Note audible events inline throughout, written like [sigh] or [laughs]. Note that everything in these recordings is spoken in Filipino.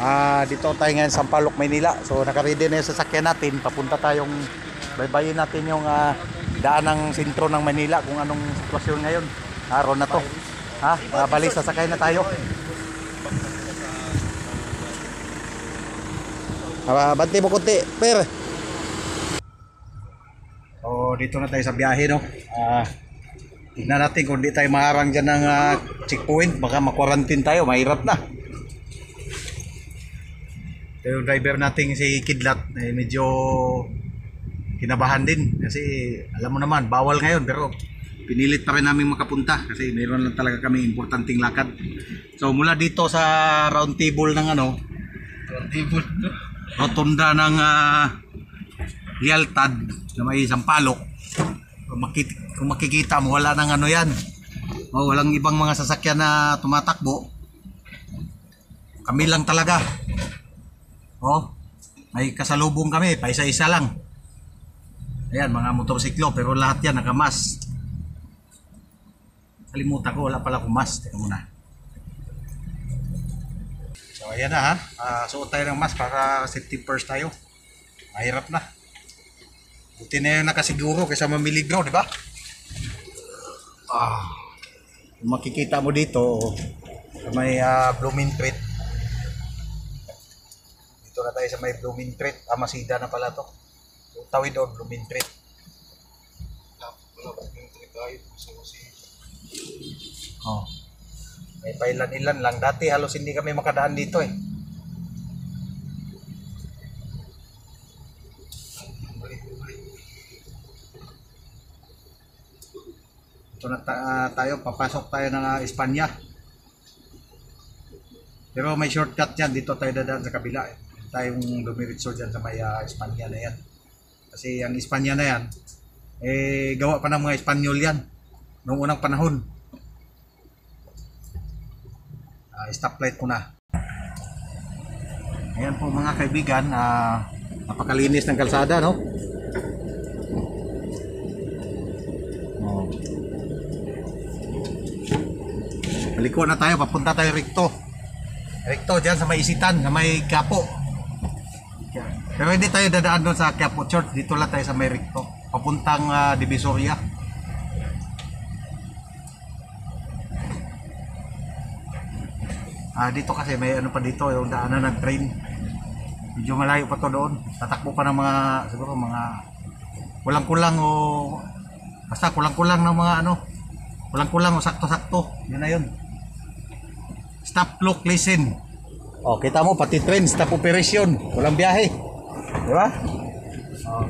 Ah, dito tayo ngayon sa Sampaloc, Maynila. So naka-ready na yung sasakyan natin. Papunta tayong baybayin natin yung ah, daan ng sentro ng Manila kung anong sitwasyon ngayon. Araw na to. Ha? Uh, bali, sasakay na tayo. Ah, banti mo kunti, per. So, dito na tayo sa biyahe, no? Ah, tignan natin kung di tayo maharang dyan ng ah, checkpoint. Baka makwarantin tayo, mahirap na. Ito yung driver nating si Kidlat, eh, medyo kinabahan din. Kasi alam mo naman, bawal ngayon. Pero pinilit pa rin namin makapunta kasi mayroon lang talaga kami importanteng lakad. So mula dito sa round table ng ano, round table, rotunda ng uh, Lialtad na may isang palok. Kung, makit- kung makikita mo, wala nang ano yan. Oh, walang ibang mga sasakyan na tumatakbo. Kami lang talaga. Oh, may kasalubong kami, paisa-isa lang. Ayan, mga motorsiklo, pero lahat yan nakamas. Kalimutan ko, wala pala akong. Teka muna. So, ayan na ha. Ah, suot tayo ng mask para safety first tayo. Mahirap na. Buti na yung nakasiguro kaysa mamiligro, di ba? Ah, makikita mo dito, may ah, blooming treat. Dito na tayo sa may blooming treat. Ah, na pala to. So, tawid doon, blooming treat. Oh. May pailan-ilan lang. Dati halos hindi kami makadaan dito eh. Ito na ta- ah, tayo, papasok tayo ng Espanya. Pero may shortcut yan, dito tayo dadaan sa kabila eh. Tayong dumiritso dyan sa may ah, Espanya na yan. Kasi ang Espanya na yan, eh gawa pa ng mga Espanyol yan. Noong unang panahon. Ah, stoplight ko na. Ayan po mga kaibigan, ah, napakalinis ng kalsada, no? Oh. Maliko na tayo, papunta tayo rikto. Rikto dyan sa may isitan, sa may kapo. Pero hindi tayo dadaan doon sa Quiapo Church, dito lang tayo sa may rikto. Papuntang ah, Divisoria. Ah, dito kasi may ano pa dito, yung daanan ng train. Medyo malayo pa to doon. Tatakbo pa ng mga, siguro mga kulang-kulang o basta kulang-kulang ng mga ano, kulang-kulang o sakto-sakto. Yun na yun. Stop, look, listen. Oh, kita mo, pati train, stop operation. Walang biyahe. Di ba? Oh.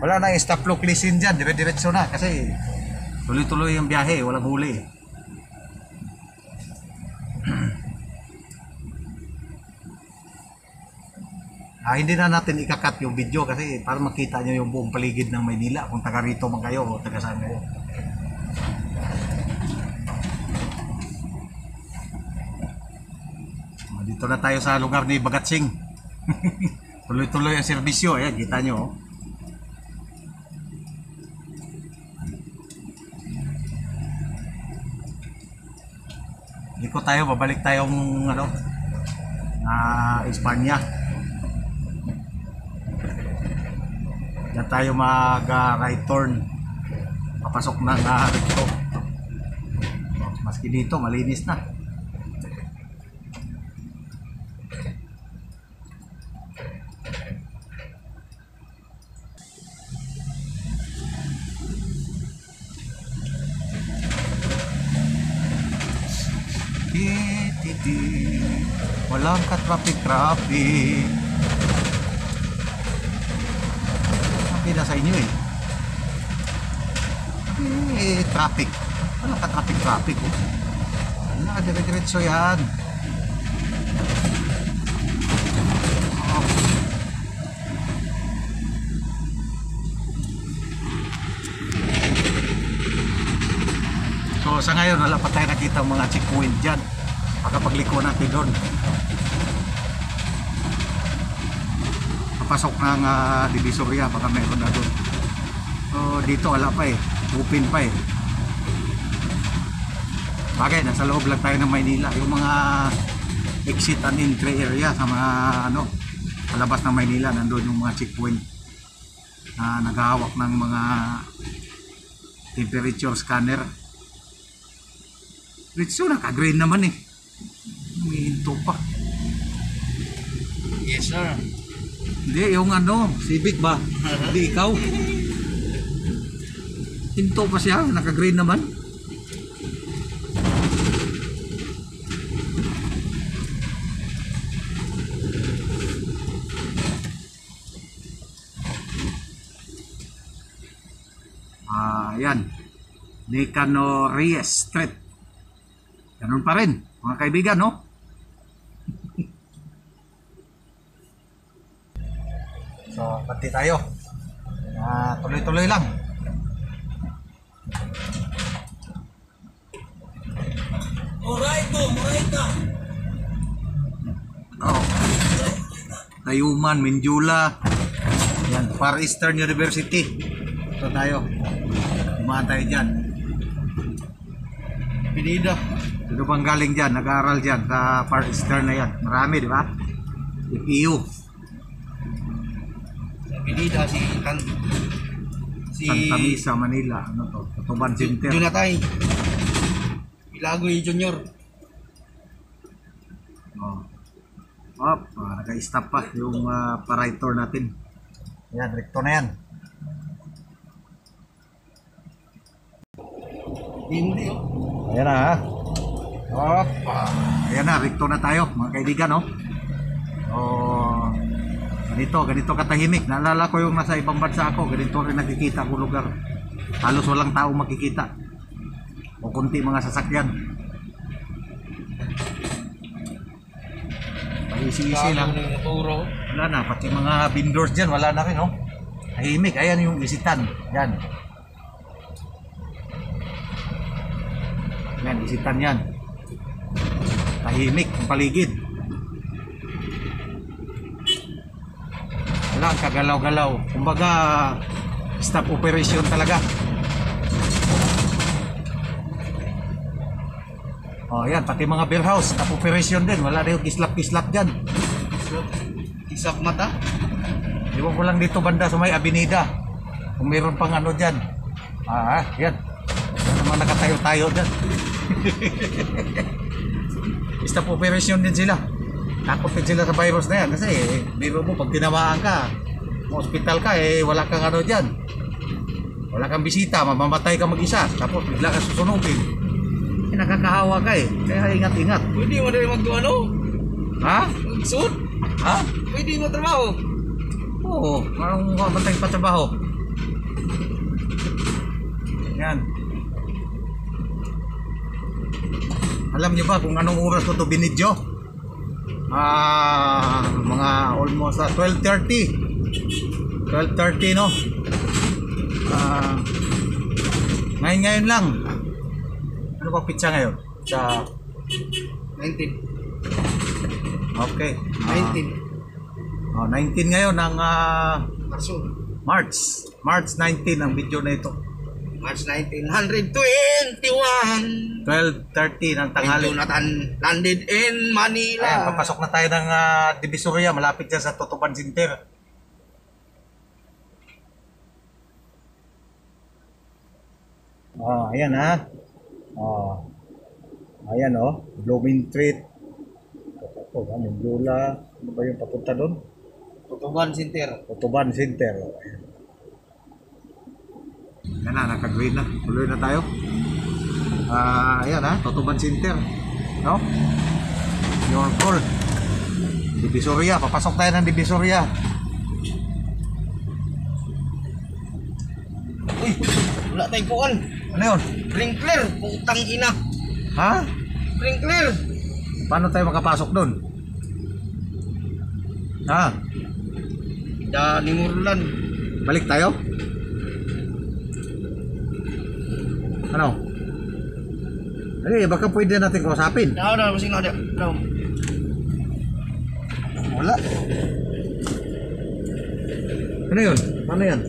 Wala na stop, look, listen dyan. Dire-diretso na kasi tuloy-tuloy yung biyahe. Walang huli. [clears throat] Ah, hindi na natin ikakat yung video kasi para makita nyo yung buong paligid ng Maynila kung taga rito man kayo o taga saan kayo. Dito na tayo sa lugar ni Bagatsing. [laughs] Tuloy-tuloy ang serbisyo. Ayan, kita nyo. oh. Liko tayo, babalik tayong ano, na Espanya. Diyan tayo mag uh, right turn. Papasok ng uh, rito. Maski dito, malinis na. Tititi, walang ka-traffic-traffic. Sabi na sa inyo eh. Eh, traffic. Walang ka-traffic-traffic oh. Wala, dire-diretso yan. Sa ngayon wala pa tayo nakita mga checkpoint dyan. Baka pagliko natin doon. Papasok ng uh, Divisoria baka meron na doon. So dito wala pa eh. Open pa eh. Bagay, nasa loob lang tayo ng Maynila. Yung mga exit and entry area sa mga ano palabas ng Maynila nandoon yung mga checkpoint na naghahawak ng mga temperature scanner Ritso naka-green naman eh humihinto pa Yes, sir. hindi yung ano Civic ba hindi ikaw hinto pa siya naka-green naman Ah, yan. Nicano Reyes Street. Ganun pa rin, mga kaibigan, no? so, pati tayo. Ah, tuloy-tuloy lang. Alright po, alright na. Oh. Tayuman, Mindula. Yan, Far Eastern University. Ito tayo. Dumaan tayo dyan. Pinida. Sino bang galing dyan? Nag-aaral dyan sa Far Eastern na yan. Marami, di ba? EPU. Pinida si Tan... Si... Santa Misa, Manila. Ano to? Tutuban Center. Junatay. Ilagoy Junior. Oh. Oh, ah, naka-stop pa yung uh, parator natin. Yan, recto na yan. Hindi, oh. Ayan na ha. Op. Ayan na, recto na tayo mga kaibigan no. Oh, ganito, ganito katahimik. Naalala ko yung nasa ibang bansa ako, ganito rin nakikita ko lugar. Halos walang tao makikita. O kunti mga sasakyan. Paisi-isi lang. Wala na, pati mga vendors dyan, wala na rin, no? Tahimik, ayan yung isitan. Yan. Yan, isitan yan. Tahimik ang paligid. Wala, ang kagalaw-galaw. Kumbaga, stop operation talaga. Oh, yan, pati mga beer house, stop operation din. Wala yung kislap-kislap dyan. Isak mata. Iwan ko lang dito banda sa may Avenida. Kung meron pang ano dyan. Ah, yan. Naman nakatayo-tayo dyan. [laughs] Stop operation din sila. Takot din sila sa virus na yan. Kasi eh, biro mo, pag tinamaan ka, hospital ka, eh, wala kang ano dyan. Wala kang bisita, mamamatay ka mag-isa. Tapos bigla ka susunugin. Eh, nakakahawa ka eh. Kaya ingat-ingat. Pwede mo dali mag-ano? Ha? Magsuot? Ha? Pwede mo trabaho? Oo, parang mamatay pa trabaho. Yan. Alam niyo ba kung anong oras ko to binidyo? Ah, mga almost ah, 12.30. 12.30 no? Ah, ngayon ngayon lang. Ano ba pizza ngayon? Sa 19. Okay. Ah, 19. oh, 19 ngayon ng ah, Marso. March. March 19 ang video na ito. March 1921. 12.30 ng tanghali. Jonathan landed in Manila. Ayan, papasok na tayo ng uh, Divisoria, malapit dyan sa Totoban Center. Oh, ayan ha. Oh. Ayan oh, Blooming. Ito, oh, Mindula. Ano ba yung papunta doon? Tutuban Center. Totoban Center. Oh, ayan. Yan na, naka-green na. Tuloy na tayo. Ah, ayan ha, Totoban Center. No? Your call. Divisoria, papasok tayo ng Divisoria. Uy, wala tayong kuwan. Ano yun? Sprinkler, putang ina. Ha? Sprinkler. Paano tayo makapasok doon? Ha? Da ni Murlan. Balik tayo? Ano? Eh, baka pwede natin kausapin. Daw daw masing ada. Daw. Wala. Ano yun? Paano yan?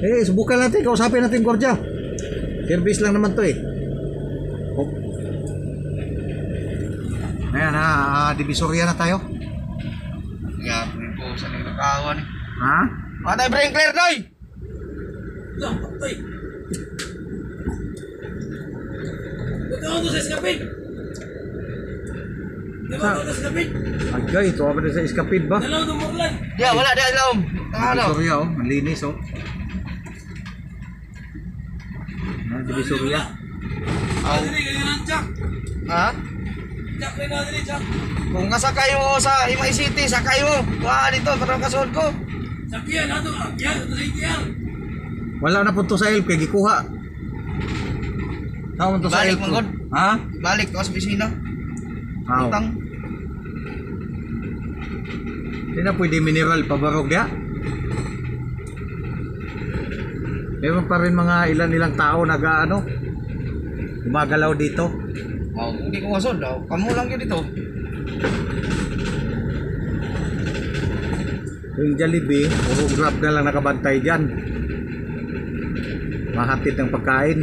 Eh, subukan natin. Kausapin natin Gordya. Service lang naman to eh. Oh. Ayan na, ah, divisoria na tayo. Yan, po sa nilakawan. Ha? Mga tayo sprinkler, Noy! Lang, patay. Ako to sa ba ako to sa? Agay, ito ako sa escapade ba? Dalaw ng Morlan. Di, wala di alam. Ano? Divisoria oh, ang linis oh. Ayan, divisoria. Ah, dili, ganyan ang Jack. Ha? Jack, rin na dili, Jack. Kung kasakay mo sa Himay City, sakay mo. Kuha dito, para kasunod ko. Sakyan, ato, akyan, ato sa ikyan. Wala na punto sa help kay gikuha. Tawon to sa Balik, help. manggod. Ha? Balik ko sa bisina. Aw. Utang. Di na pwede mineral pabarog dia. Meron pa rin mga ilan-ilang tao nag ano, gumagalaw dito. Oh, hindi ko masod. Oh. Kamu lang yun dito. Yung Jollibee, puro grab na lang nakabantay dyan. Mahatid ng pagkain.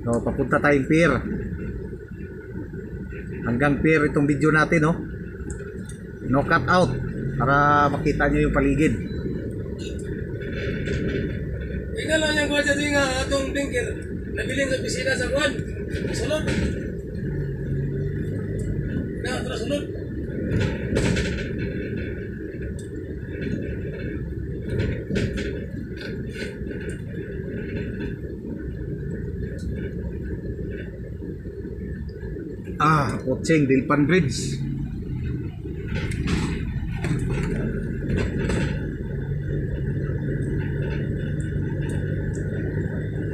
So, papunta tayong pier. Hanggang pier itong video natin, no? No cut out para makita nyo yung paligid. Ika lang yung kwadya din nga atong dingkir. Nabilin sa pisina sa kwan. Sulod. Na, tara sulod. Ah, Potseng, Dilpan Bridge.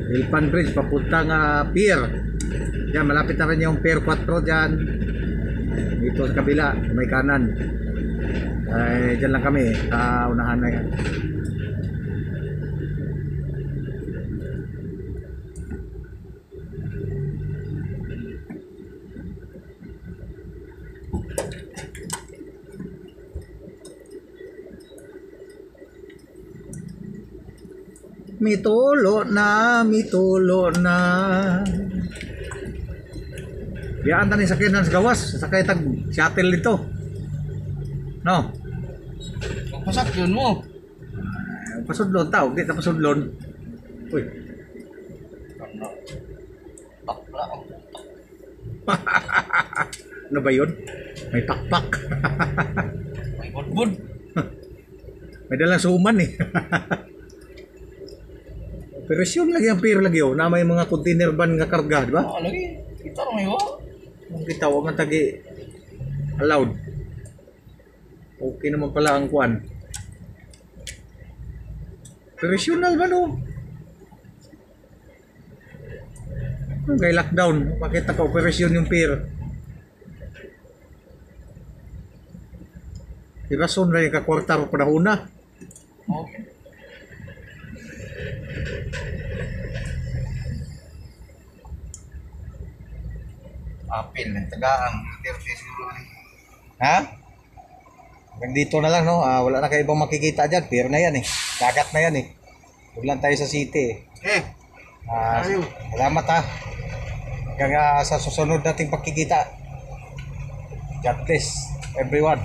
Dilpan Bridge, papuntang uh, pier. Yan, malapit na rin yung pier 4 dyan. Dito sa kabila, may kanan. Ay, dyan lang kami, sa unahan na yan. Mitulo na, mitulo na. Biyaan tani sakyan sa gawas, sakay tag shuttle dito. No, Pasak yun mo. pasudlon tao, di ta pasudlon. Uy, Bakla. [laughs] ano ba yun? May pakpak. May budbud. May dalang suman eh. [laughs] Operasyon lagi ang pier lagi oh, na may mga container van nga karga, di ba? Ah, lagi. Kita rin mo. Ang kita, wag man tagi allowed. Okay naman pala ang kwan. Operational ba no? Ang kay lockdown, makita ka operasyon yung pier. Di ba son na yung kakwarta panahon na? Okay. Apil, siguro ni. Ha? Hanggang dito na lang no, Ah, wala na kayo ibang makikita dyan. Pier na yan eh. Dagat na yan eh. Huwag lang tayo sa city eh. Eh, Ah, Ayaw. salamat ha. Hanggang ah, sa susunod nating pagkikita. God bless everyone.